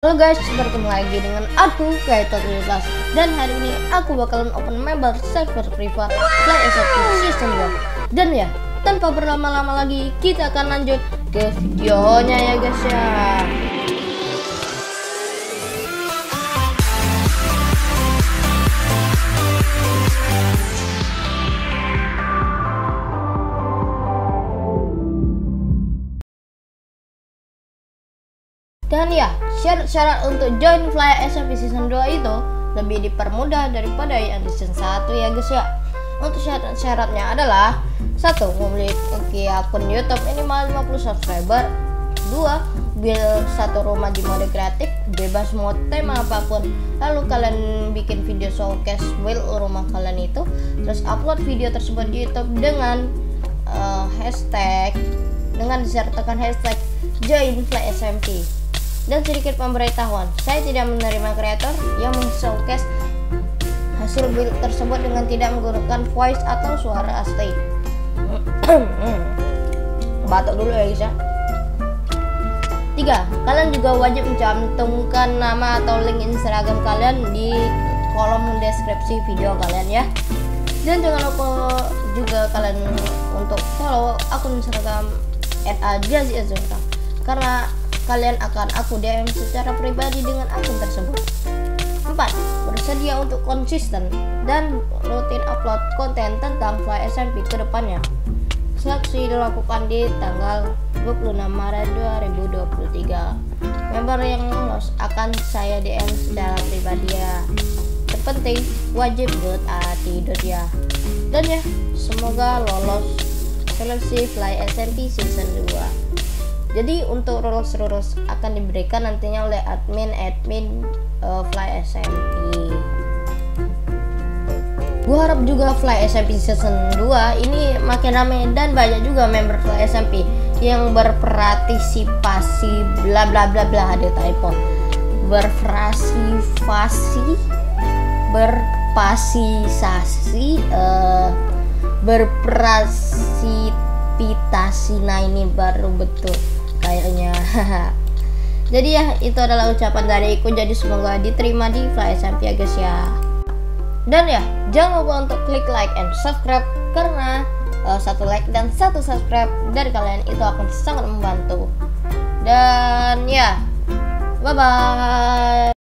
Halo guys, bertemu lagi dengan aku Kaitot Wilas Dan hari ini aku bakalan open member server privat Fly SFP Season 2 Dan ya, tanpa berlama-lama lagi kita akan lanjut ke videonya ya guys ya Dan ya, syarat-syarat untuk join Fly SMP Season 2 itu lebih dipermudah daripada yang di season 1 ya guys ya. Untuk syarat-syaratnya adalah satu memiliki akun YouTube minimal 50 subscriber. Dua, build satu rumah di mode kreatif, bebas mau tema apa pun. Lalu kalian bikin video showcase build rumah kalian itu, terus upload video tersebut di YouTube dengan uh, hashtag dengan disertakan hashtag join Fly SMP dan sedikit pemberitahuan, saya tidak menerima kreator yang men-showcase hasil build tersebut dengan tidak menggunakan voice atau suara asli. Batuk dulu ya guys ya. Tiga, kalian juga wajib mencantumkan nama atau link Instagram kalian di kolom deskripsi video kalian ya. Dan jangan lupa juga kalian untuk follow akun Instagram @ajazi karena kalian akan aku DM secara pribadi dengan akun tersebut. 4. Bersedia untuk konsisten dan rutin upload konten tentang Fly SMP ke depannya. Seleksi dilakukan di tanggal 26 Maret 2023. Member yang lolos akan saya DM secara pribadi ya. Terpenting wajib good attitude ya. Dan ya, semoga lolos seleksi Fly SMP season 2 jadi untuk rules rules akan diberikan nantinya oleh admin admin uh, Fly SMP gue harap juga Fly SMP season 2 ini makin ramai dan banyak juga member Fly SMP yang berpartisipasi bla bla bla bla ada typo. Berpartisipasi berpasisasi uh, berprasipitasi. Nah ini baru betul kayaknya jadi ya itu adalah ucapan dariku jadi semoga diterima di Fly SMP ya guys ya. Dan ya jangan lupa untuk klik like and subscribe karena uh, satu like dan satu subscribe dari kalian itu akan sangat membantu. Dan ya bye bye